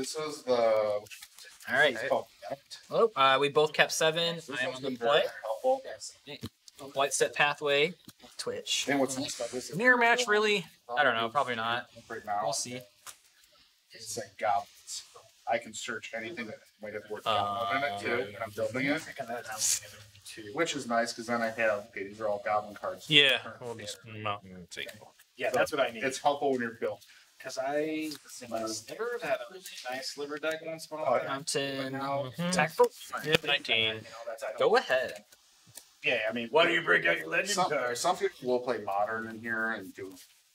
This was the. All right. It's called Oh, uh, we both kept seven. This I am one's on the very play. helpful. White set pathway. Twitch. And what's nice about this Mirror match, really? I don't know. Probably not. right now. We'll see. It's like goblins. I can search anything that might have word goblin in it too, and I'm building it. Which is nice because then I have okay, these are all goblin cards. Yeah. We'll just mountain and take. Yeah, that's what I need. It's helpful when you're built. Because I, my sliver had a really nice sliver deck once upon Oh, a yeah. time. Mountain. Mhm. Attack for Yep, 19. You know, that's, I don't- Go ahead. Yeah, I mean, why do you break out your legend Some, card? some people will play modern in here and do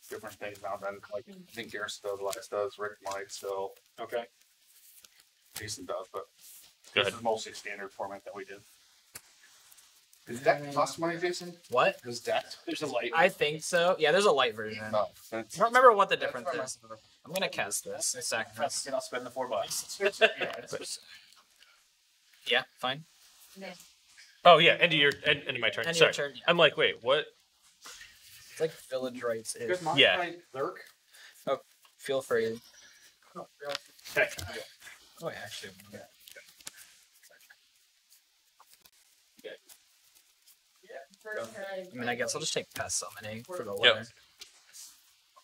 different things now. Then, like I think Garrison does, Elias does, Rick might still, Okay. Jason does, but Go this ahead. is mostly standard format that we did. Is that cost money, Jason? What? Is that? There's a light. I think so. Yeah, there's a light version. Oh, I No. That's, don't remember what the that's difference what is. I'm gonna cast this. That's Sacrifice. I'll spend the four bucks. Yeah, Yeah, fine. Oh, yeah. End of your end, end of my turn. End Sorry. your turn, yeah. I'm like, wait, what? It's like village rites Good is. mod Yeah. by Lurk. Oh, feel free. Heck, Oh, yeah, oh, actually. yeah. I mean, I guess I'll just take pest summoning for the Yep.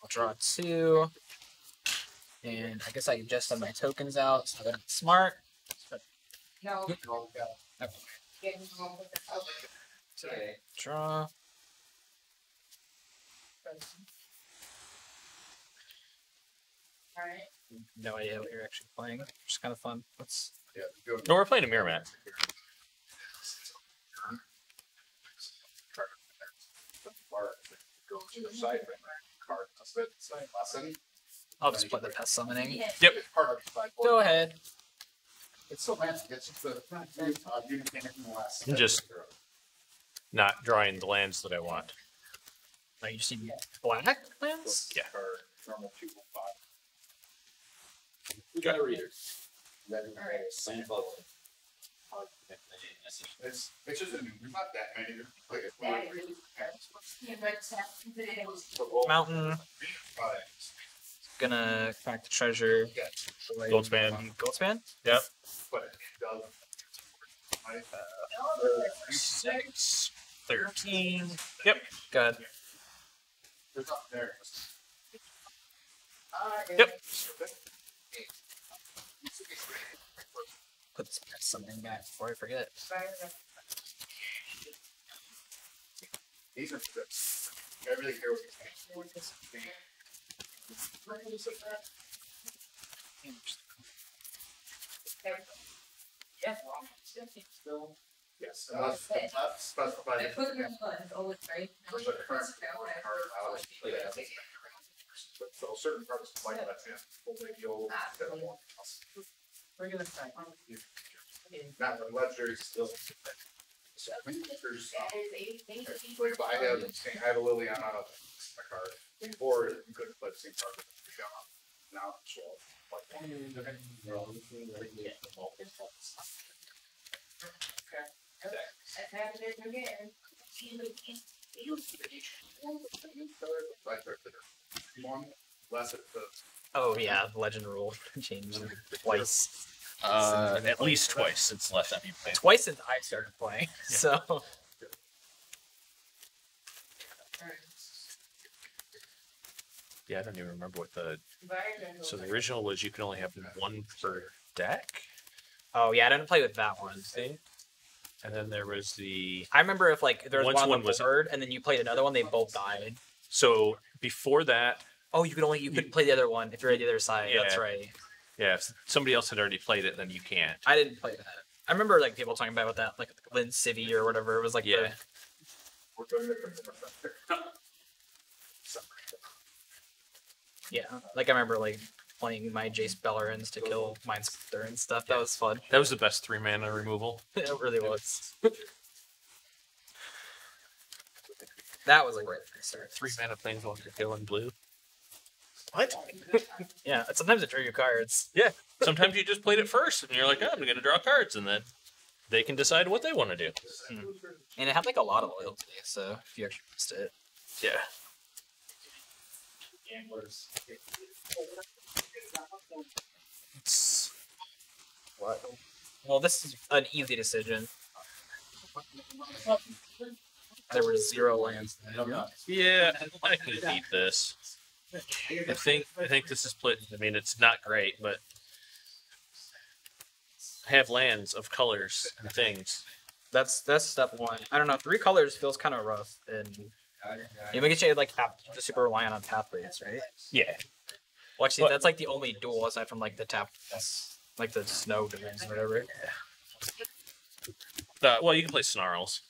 I'll draw two. And I guess I just have my tokens out, so that's smart. No. Okay. Draw. Alright. No idea what you're actually playing. Just kind of fun. Let's. Yeah, good. No, we're playing a mirror match. To the side, card, split, side lesson. I'll just play the pest summoning. Yeah. Yep. It's part of the sideboard. Go ahead. It's so nice. It's just the uh, unit in the last. And just- Not drawing the lands that I want. Oh, you just need black lands? Yeah. Card, normal two point five. we got a reader. It's it's just a new. There's not that many. Like it's one, it three, Yeah, but it's happened today. Mountain. Gonna crack the treasure. Goldspan. Goldspan? Yep. But it does. I, Six. 13. Yep. Go ahead. There's not there. Yep. Put something back before I forget. These are good. Everything here was. Yeah. Yes, unless, unless specified. I put it in one, always right. There's a current card allowed, yeah. But so certain cards like that, yeah, will make you old, instead of one. We're gonna try. Not the still. So I think there's, like, I have, I have a Liliana, a card, or you could put same card with Liliana. Now, it's all like. That's happening again. Right there, there. One, less it, the Oh yeah, the legend rule changed twice. Uh, at least twice since last time you played. Twice since I started playing. So Yeah, I don't even remember what the. So the original was you can only have one per deck, Oh yeah, I didn't play with that one. see? And then there was the. I remember if like there was Once one, one on was- the board and then you played another one, they both died. So before that, Oh, you could only you could play the other one if you're at the other side. Yeah. That's right. yeah, if somebody else had already played it, then you can't. I didn't play that. I remember like people talking about that, like Lin Sivvi or whatever. It was like Yeah. the we're doing it. yeah. Like I remember like playing my Jace Belerens to kill Minesweeper and stuff. That was fun. That was the best three mana removal. it really was. that was a great start. Three mana planeswalker killing blue. What? yeah, sometimes it drew you cards. Yeah. Sometimes you just played it first, and you're like, oh, I'm going to draw cards, and then they can decide what they want to do. Hmm. And it had like a lot of loyalty, so if you actually missed it. Yeah. Gamblers. It's Well, this is an easy decision. There were zero lands. Yeah, I could beat this. I think I think this is split. I mean, it's not great, but have lands of colors and things. That's that's step one. I don't know. Three colors feels kind of rough, and you make it like have super reliant on pathways, right? Yeah. Well, actually, But- that's like the only duel aside from like the tap, like the snow domains or whatever. Uh, well, you can play snarls.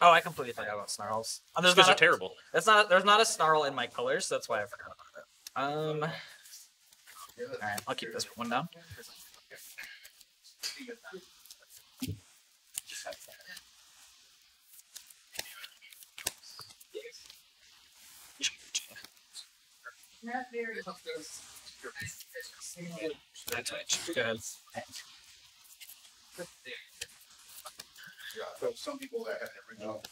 Oh, I completely forgot about snarls. Uh, there's Those not are a- terrible. That's not. There's not a snarl in my colors, so that's why I forgot about it. Um. All right, I'll keep this one down. Not very. That's it. Go. Yeah, so some people that had never know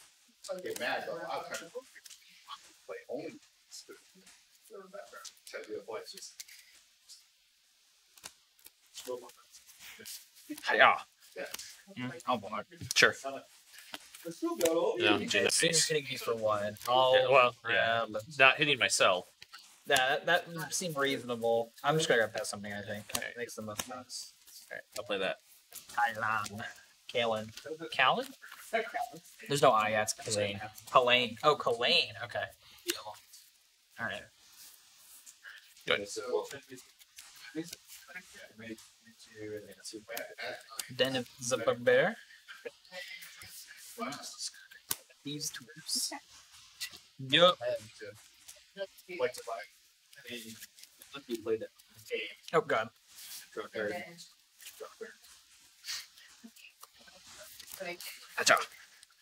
get mad, but a lot of times people play only their background, tell you the places. Yeah. Yeah. Mm, I'll block. Sure. Yeah, You're hitting me for one. I'll Yeah, well, yeah. grab. Not hitting myself. Yeah, that, that seemed reasonable. I'm just gonna grab past something. I think that makes the most sense. Alright, I'll play that. Kylan, Kalen, Callan. There's no I. Yeah, it's Kalain. Kalain. Oh, Kalain. Okay. All right. Good. Den of the Barbarian. These tools. Yup. Like to buy. Oh god. Gotcha.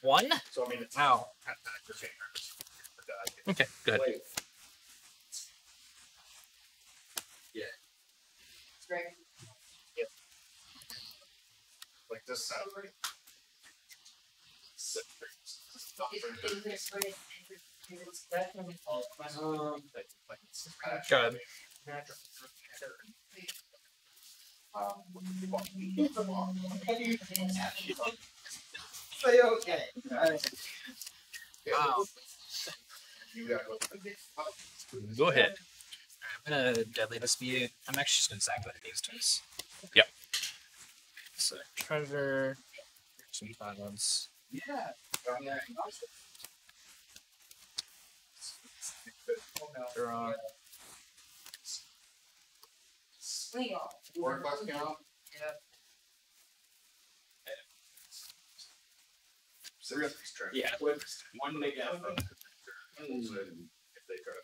One. So I mean, it's Wow. not not the same. But, uh, Okay, go ahead. play- Right. Like this sound. Sit there. Stop Is- for- is this what it- is it definitely- Um, like- like it's kind Go ahead. Wow. You gotta go. Go ahead. I'm gonna deadly dispute. I'm actually just gonna sack that these tools. Yep. So treasure. Some violence. Yeah. Draw. Swing off. Four o'clock count. Seriously, trying. Yeah, one big effort. If they could.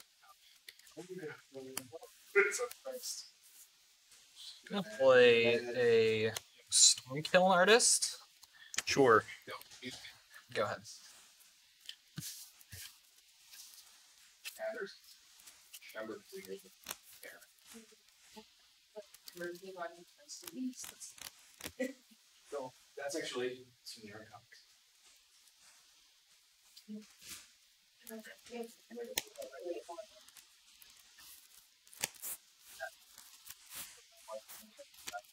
I'm gonna play a storm kiln artist. Sure. Go ahead. Anders. Number three. Working on these. So that's actually some New York comics.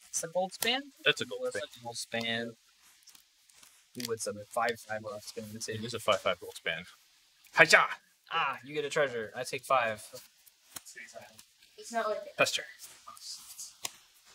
It's a Goldspan. That's a gold That's span. a Goldspan. Ooh, it's a five five left spin. It's It a- is a five five Goldspan. Hiya! Ah, you get a treasure. I take five. It's not like. Pester.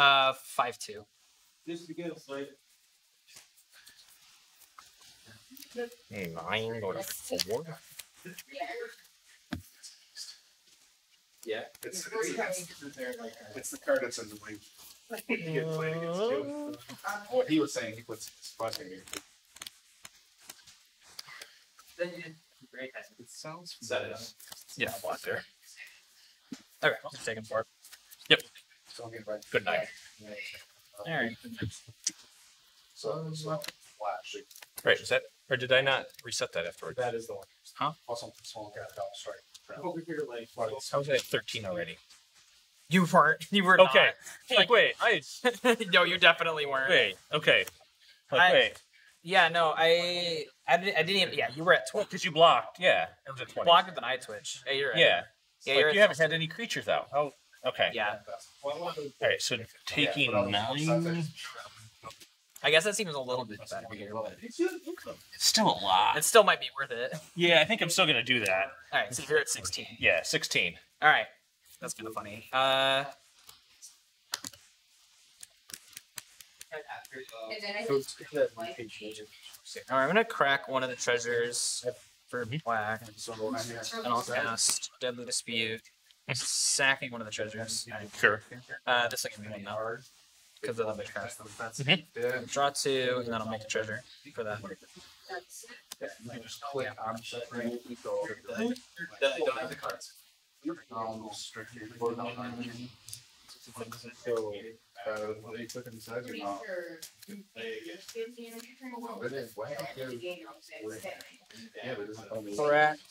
Uh, five two. Just to get like Nine or four. yeah. It's, it's, it's the card that's in the link. You get played against too. What he was saying, he puts his fucking. It sounds set it up. Yeah, block there. Okay, I'm taking four. So I'm gonna. Good night. All right. So it's uh, flashing. Right, is that, or did I not reset that afterwards? That is the one. Huh? Also, small cat house, sorry. Over here, like. I was at thirteen already. You weren't. You were Okay, like, wait, I, not. no, you definitely weren't. wait, okay. Like, I- wait, Yeah, no, I, I didn't, I didn't even. Yeah, you were at twelve. because you blocked, yeah, it was at twenty. Blocked than I twitch. Yeah, you're right. Yeah, yeah, like, you're you haven't had any creatures out. Oh, okay. Yeah, Alright, so taking nine, I guess that seems a little bit better here, but it's still a lot. it still might be worth it. Yeah, I think I'm still gonna do that. All right, so you're at sixteen. Yeah, sixteen. All right, that's kind of funny. Uh, I So think it's that like- page change it. all right, I'm gonna crack one of the treasures for black, and I'll cast Deadly Dispute, sacking one of the treasures. Sure. Uh, this will give me one now because of the big cast. Mhm. Yeah. Draw two, and then I'll make a treasure for that. that's just click on separate, you go over the. Don't have the cards. Um,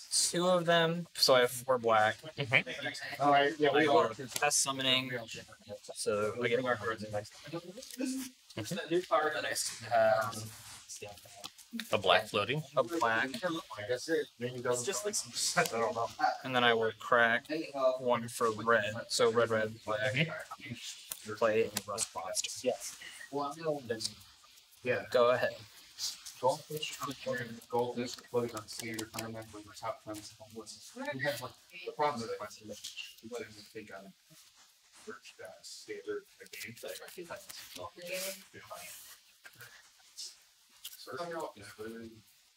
strictly for the- So, uh, what are you clicking inside or pretty not? sure. Oh, it is. Wow. Yeah, but it's- Crack two of them, so I have four black. All right, yeah, we are. Pest summoning, so I get more cards in my have A black floating. a black, I guess it maybe doesn't. Just like some set, I don't know. and then I will crack one for red. So red, red, black. Play it in rust monster. Yes. Yeah. Go ahead. Goldfish, goldfish, floating on sea, retirement, when the top comes. We have like, the problem is that we let him think on first, uh, standard game.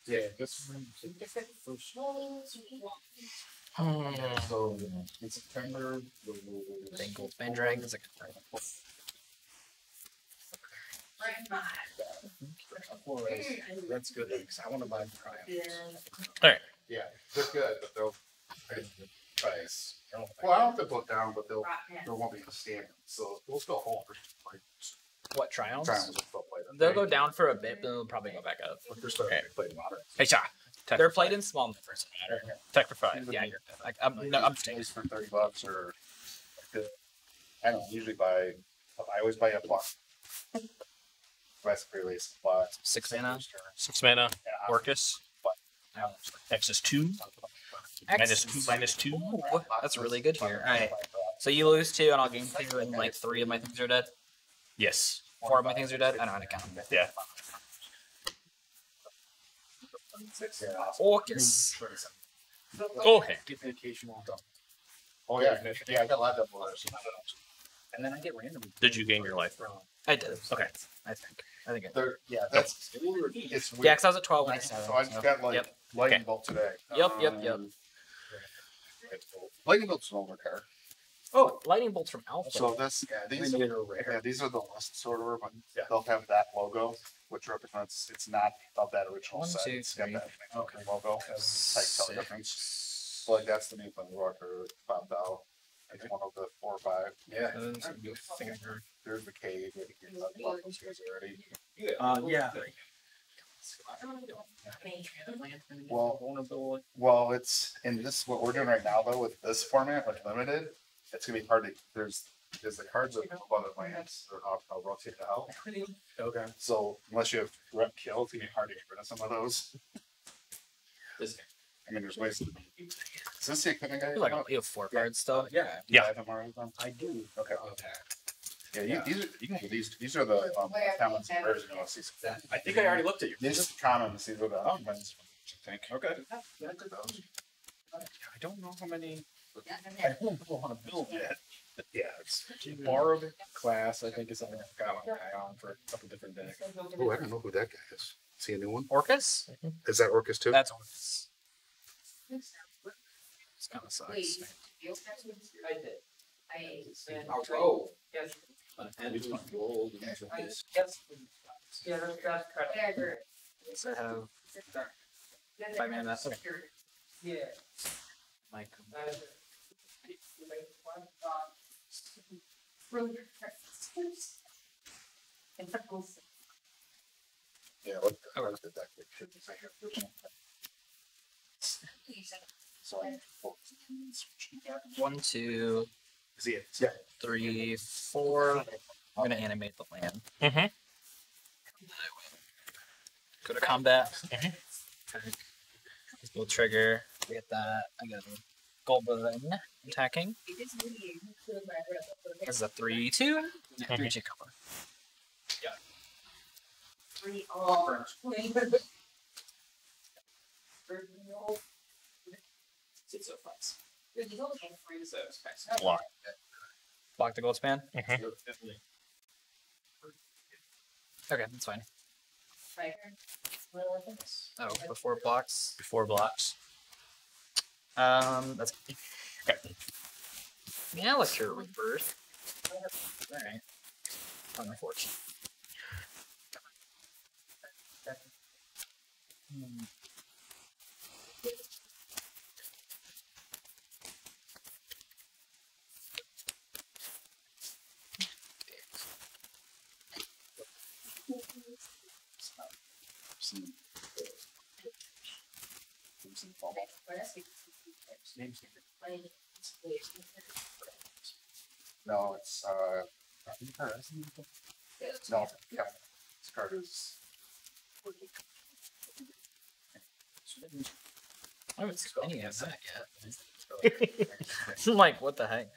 Yeah, this one. So in September. we'll- we'll- we'll- Then Goldspan dragons. That's good, because I wanna buy triumphs. Yeah, they're good, but they'll. Price. Well, I don't have to put down, but they'll, there won't be a standard, so we'll still hold for like What triumphs? trials will still play them. They'll go down for a bit, but they'll probably go back up. But they're starting to play modern. Hey, shot. They're played in small numbers. Tech for five. Yeah, you're good. Like I'm, no, I'm staying. These for thirty bucks or. I don't usually buy, I always buy a block. Buy some pre-release blocks. Six mana. Six mana. Yeah, Orcus. X is two. Minus two. Minus two. Ooh, that's really good here. All right. Uh, so you lose two, and I'll gain two, and like three of my things are dead. Yes. Four of my things are dead. I don't know how to count them. Yeah. Orcus. Okay. Get the occasional dump. Oh, yeah, yeah, I got a lot of them. And then I get random. Did you gain your life? I did. Okay. I think. I think. I did. Yeah, that's, it's weird. Yeah, because I was at twelve when I started. So I just got like Yep. lightning bolt today. Yep, yep, yep. Um, Lightning bolt's an older card. Oh, lightning bolts from Alpha. So this, yeah, these, These are rare. yeah, these are the list sorter, but Yeah. they'll have that logo, which represents, it's not of that original One, set. two, It's got three. that okay logo. It's like tell the difference. So like that's the new Thunder Walker popped out. It's one of the four or five. Yeah. Uh, so you think I heard- There's the cave. right here. I've talked those guys already. Uh, yeah. Well, well, it's in this, what we're doing right now though, with this format, like limited, it's gonna be hard to, there's, there's the cards of other lands, or I'll, I'll rotate it out. Okay. So unless you have rep kill, it's gonna be hard to get rid of some of those. I mean, there's ways to. Is this the equipment guy? You're like, you have four cards still. Yeah, Yeah. I have them already? I do. Okay. Yeah, you, these are, you can, these, these are the, um, commons and rares, you know, these. I think I already looked at you. These are the commons, these are the, um, ones, I think. Okay. Yeah, I did those. I don't know how many. I don't want to build yet. Yeah, it's. Borrowed class, I think, is something I've got my eye on for a couple different decks. Oh, I don't know who that guy is. See a new one? Orcus? Is that Orcus too? That's Orcus. It's kind of Wait, sucks. I did. I. Oh. Yes. And it's not gold. and it's like this. Yes. Yeah, that's, that's correct. Whatever. So I have Five mana, that's okay. Yeah. Mike. that is it. You make one, uh, really good practice. Yeah, what, Okay. what the deck should be saying. So, One, two, see it, yeah. three, four. I'm gonna animate the land. Mhm. Go to combat. Attack. We'll trigger. Get that. I got a Goblin attacking. This is a three two. Yeah, three two cover. Three all. It's so fun. Block. Block the Goldspan. Mhm. Okay, that's fine. Oh, before blocks. Before blocks. Um, that's okay. Yeah, let's hear rebirth. All right. On Unfortunate. Hmm. No, it's, uh, no, yeah, this card is. I haven't seen any of that yet. I'm like, what the heck?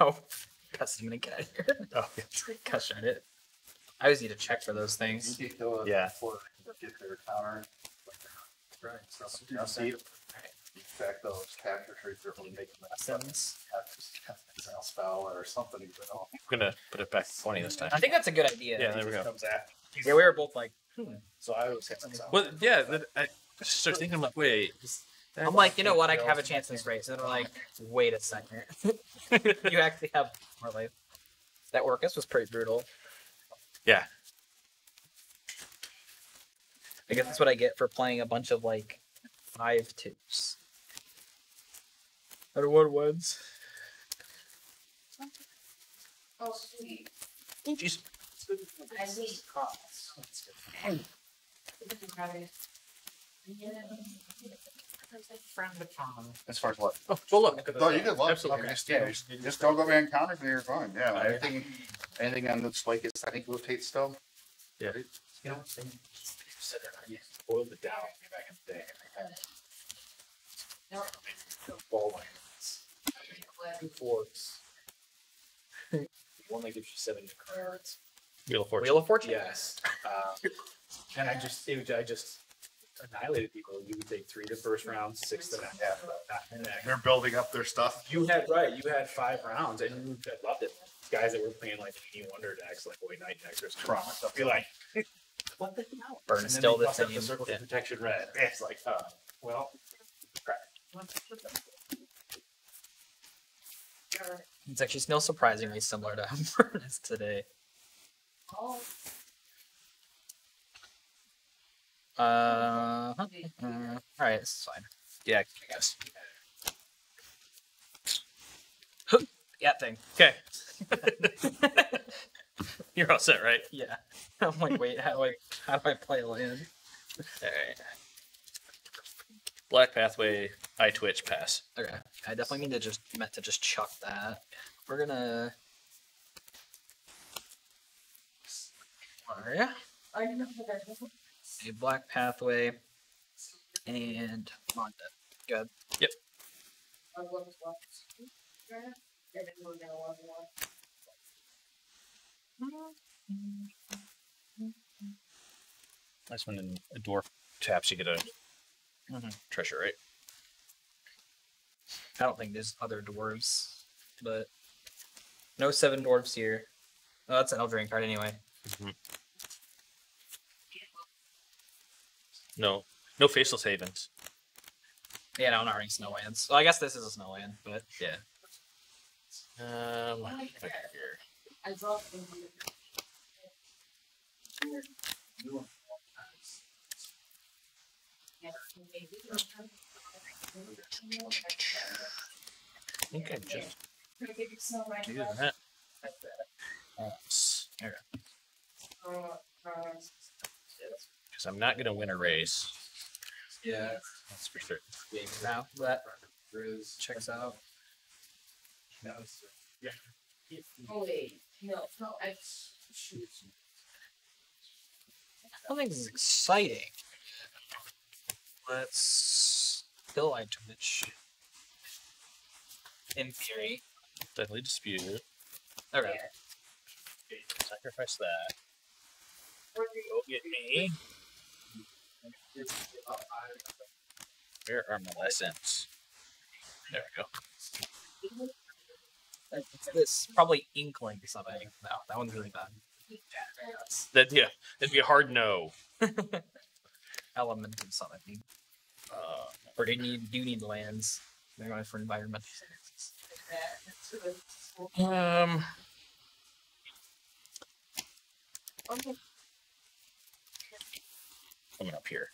Oh, Gus, I'm gonna get out of here. Oh, Gus, shut it. I always need to check for those things. You do it Yeah. Before they get their counter. Right. So, you know, see, in fact, those capture trees are really making that stuff. Sentence. Capture spell or something, you know. I'm gonna put it back to twenty this time. I think that's a good idea. Yeah, there we go. Comes after. Yeah, we were both like, hmm. So I was hitting some. Well, yeah. That, I just started thinking, I'm like, wait. I'm like, you know what? I have a chance in this race. And they're like, wait a second. you actually have more life. That Orcus was pretty brutal. Yeah. I guess that's what I get for playing a bunch of like five twos. Out of one ones. Oh, sweet. Oh, jeez. I see. As far as what? Oh, go look. No, you can look. Absolutely. Okay, Just, yeah, just, just don't go behind counters and you're fine. Yeah, anything, anything on this like is, I think rotate still. Yeah. You know, boiled it down back in the day. No, Ball lines, two fours. One that gives you seven cards. Wheel of Fortune. Wheel of Fortune? Yes. Um, and I just, it, I just annihilated people. You would take three the first round, six the next. Yeah. And then They're building up their stuff. You had, right, you had five rounds and you had loved it. Guys that were playing like Any Wonder decks, like White Knight decks or something. Trauma. Be like, what the hell? Burn And then still they the bust up same. Circle Yeah. Protection Red. It's like, uh, well, crap. It's actually still surprisingly similar to Furnace today. Oh, Uh, huh. Mm, all right, this is fine. Yeah, I guess. Yeah, thing. Okay. You're all set, right? Yeah. I'm like, wait, how do I how do I play land? Alright. Black pathway, I twitch, pass. Okay, I definitely need to just meant to just chuck that. We're gonna. Maria, I didn't know that. a black pathway, and Monda. Good. I was watching. I didn't know that one. That's when a dwarf taps, you get a Mhm. treasure, right? I don't think there's other dwarves, but no seven dwarves here. Oh, that's an Eldraine card anyway. No, no faceless havens. Yeah, no, not running Snowlands. Well, I guess this is a Snowland, but Yeah. Um, here. I dropped them. Yeah. I think I just Pretty big snow right do that. Because I'm not gonna win a race. Yeah. That's for sure. Now that checks out. Oh, wait, no, no, I, shoot. I don't think this is exciting. Let's kill item which in theory. Deadly dispute. Okay. Sacrifice that. Go get me. Where are my lessons? There we go. It's this probably inkling or something. No, that one's really bad. That yeah, that'd be a hard no. Element of something. Uh, Or do you need do need lands? They're going for environment. um, coming up here.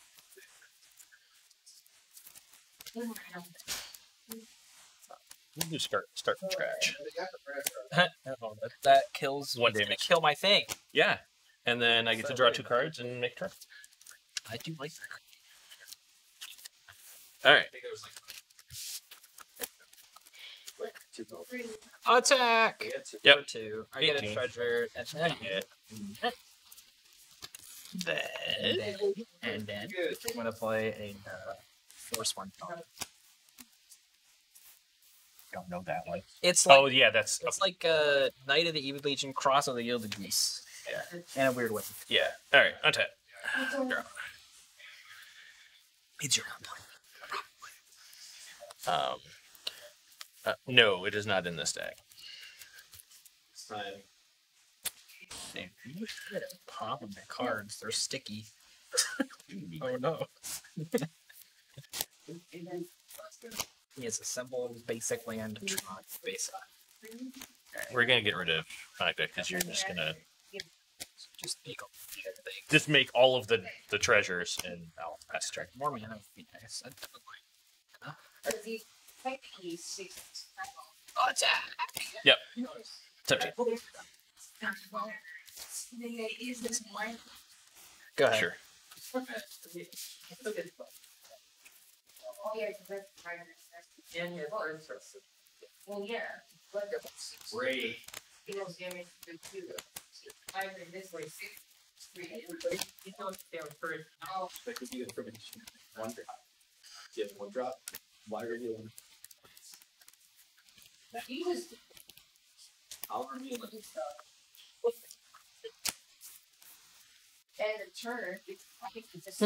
We'll just start start from scratch. Oh, that, that kills One it's gonna damage. Kill my thing. Yeah, and then I get to draw two cards and make turn. I do like All right. that. Attack. Yep. Two. I get a treasure and then Yeah. and then, and then I'm gonna play a uh, force one. card. Don't know that one. It's like Oh yeah, that's it's like a Knight of the Ebon Legion cross of the Gilded Geese. Yeah. In a weird way. yeah. All right, untap. It's your Um, uh, no, it is not in this deck. Damn, you should pop them the cards. They're sticky. oh no. He has assembled basic land tron. We're gonna get rid of Sonic deck because you're just gonna Just the thing. just make all of the the treasures and I'll pass turn. More mana would be nice. I'd put like- Or the, like, he's six. Attack! Yep. It's up to you. Is this mine? Go ahead. Sure. Oh, yeah, 'cause that's right. And your cards are Well, yeah, but the great. it was damage to two. I read this way, six. Three. You know, they were first. Oh, That could be information. One drop. You have one drop. Why are you on? he was. I'll reveal it. And the turn, it's, I think it's just.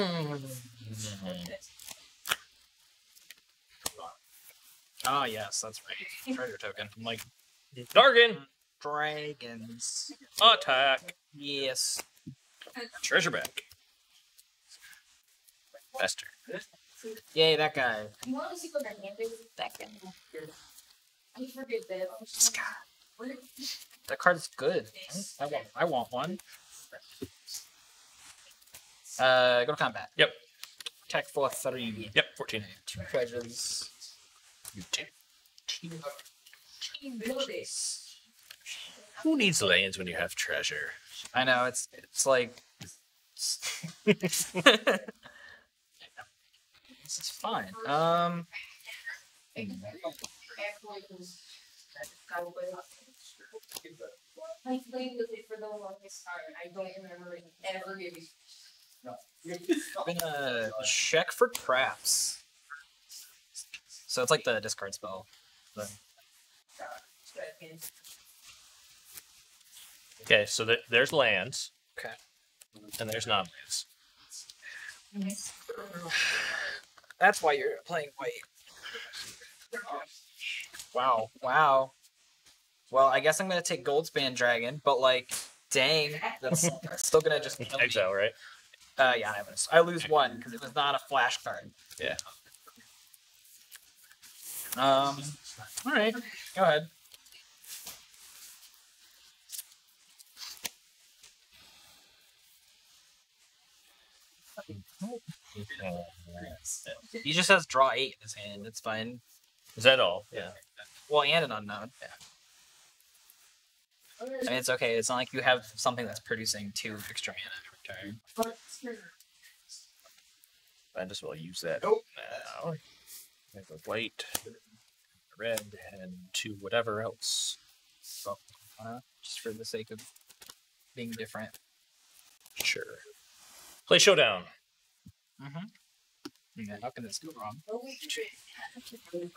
Oh yes, that's right. Treasure token. I'm like Dargan dragons. attack. Yes. Treasure back. Faster. Yay, that guy. You want to see what my hand is? That guy. I forget that. Scott. That card's good. I want I want one. Uh go to combat. Yep. Attack for three. Yep. Fourteen. Two treasures. You take. Who needs lands when you have treasure? I know it's it's like this is fine. Um I played with it for the longest time. I don't remember it ever getting. I'm gonna check for traps. So it's like the discard spell. But Okay, so th- there's lands. Okay. And there's non lands. That's why you're playing white. Wow, wow. Well, I guess I'm gonna take Goldspan Dragon, but like, dang, that's still gonna just kill me. Exile, right? Uh, yeah, I, was, I lose one because it was not a flash card. Yeah. Um. All right, go ahead. He just has draw eight in his hand. It's fine. Is that all? Yeah. Well, and an unknown. Yeah. I mean, it's okay. It's not like you have something that's producing two extra mana every turn. Might as well use that Nope. now. I have a white, a red, and two whatever else. So, uh, just for the sake of being different. Sure. Play showdown. Mm-hmm. Yeah, how can this go wrong? Oh, we can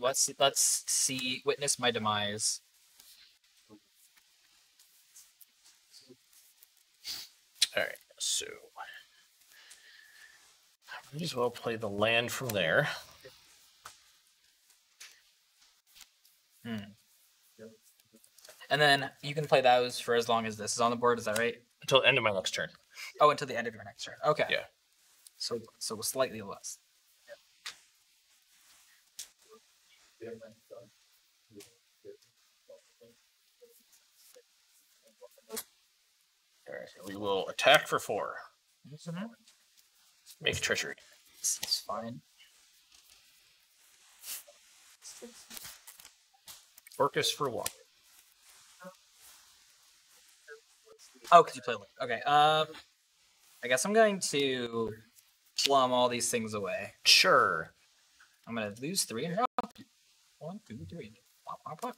Let's see, let's see. Witness my demise. All right, so I might as well play the land from there. Hmm. And then you can play those for as long as this is on the board. Is that right? until the end of my next turn. Oh, until the end of your next turn. Okay. Yeah. So so slightly less. All right, we will attack for four. Make treasury. This is fine. Orcus for one. Oh, because you play. Okay. Um, I guess I'm going to plumb all these things away. Sure. I'm gonna lose three and drop one, two, three. Pop, pop, pop.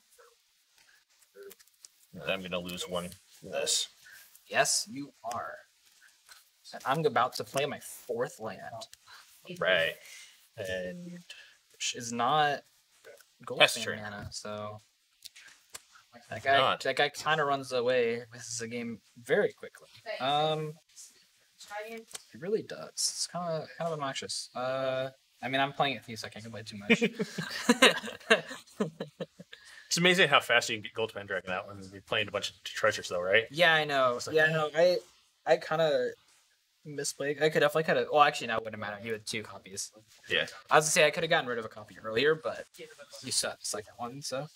I'm gonna lose one. from This. Yes, you are. And I'm about to play my fourth land, Right. And which is not gold That's fan true. mana, so that guy Not. that guy kind of runs away This is a game very quickly. Um, Try and It really does. It's kind of kind of obnoxious. Uh, I mean, I'm playing it for you, so I can't complain too much. it's amazing how fast you can get Goldspan Dragon out when you're playing a bunch of treasures, though, right? yeah, I know. Yeah, I know. I I kind of misplayed. I could definitely kind of. Well, actually, no, it wouldn't matter. You had two copies. Yeah. I was gonna say I could have gotten rid of a copy earlier, but you still have the second one, so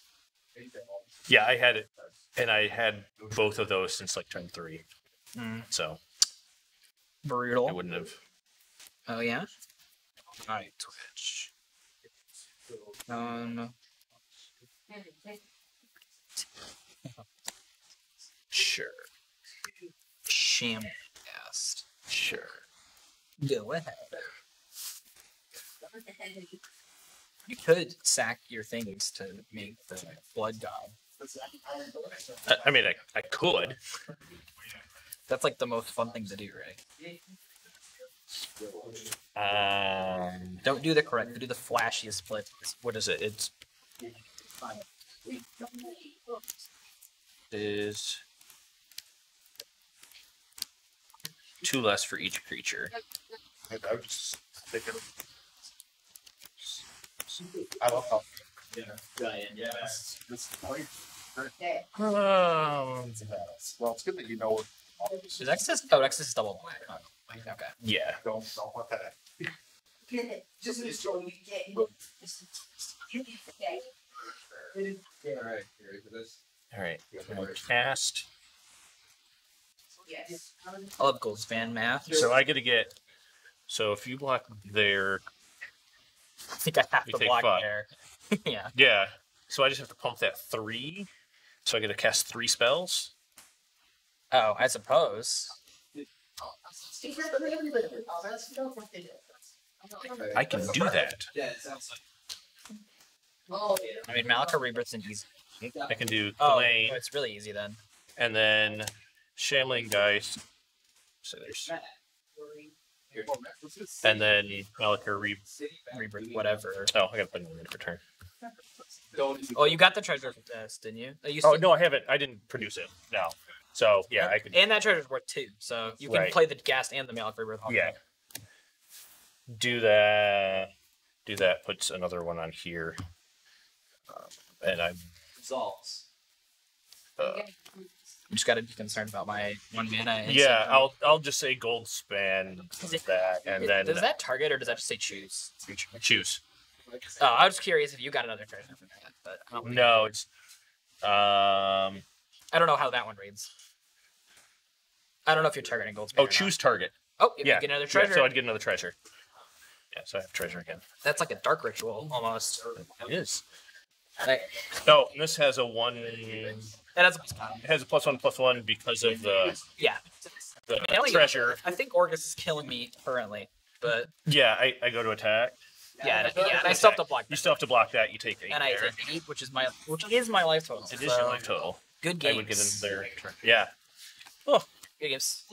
Yeah, I had it, and I had both of those since like turn three, mm, so I wouldn't have. Oh yeah. Alright, Twitch. Um, Sure. Shamcast. Sure. Go ahead. You could sack your things to make the blood god. I, I mean, I, I could. That's like the most fun thing to do, right? Um, Don't do the correct. Do the flashiest split. what is it? It's is two less for each creature. I I was thinking. I love how. Yeah, yeah, that's, that's the point. Okay. Um, Well, it's good that you know. Is Exodus? Oh, Exodus is double. Oh, okay. yeah. Don't, don't want that. Just enjoy the game. Alright, you ready for this? All right. I'll Cast. Yes. I love Goldspan math. So I get to get. So if you block there, I think I have to block five. there. yeah. yeah. So I just have to pump that three. So I get to cast three spells. Oh, I suppose. I can do that. Yeah, it sounds like. Oh, I mean, Malakir Rebirth's an easy. I can do Oh, it's really easy then. and then Shambling Ghast. So there's, and then Malakir Re. Rebirth, whatever. Oh, I gotta put it in for turn. Oh, you got the treasure from this, didn't you? Oh, you Oh still- no, I haven't. I didn't produce it. No. So yeah, I could. And that treasure's worth two, so you can Right. play the gas and the Malakir Rebirth. on Yeah. Do that. Do that. Puts another one on here. Um, and I'm. Results. Uh, You just got to be concerned about my one mana. yeah. I'll I'll just say Goldspan that, and then does that target or does that just say choose? choose. Oh, I was curious if you got another treasure from that, but I don't No, it's um. I don't know how that one reads. I don't know if you're targeting gold. Oh, choose target. Oh, if Yeah. get another Yeah, treasure, so I'd get another treasure. Yeah, so I have treasure again. that's like a dark ritual almost. It is. Like, No, this has a one. and It that's has a plus one plus one because of the, yeah. the Elliot- treasure. I think Orcus is killing me currently. but Yeah, I, I go to attack. yeah, and, yeah, and I still have to block. That. You still have to block that. You take eight. and I there. take eight, which is my which is my life total. It is so your life total. Good game. I would get in there. Yeah. Oh. Good games.